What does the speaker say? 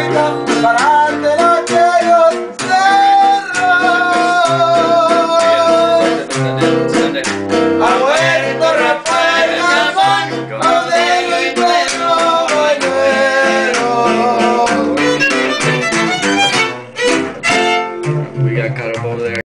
venga para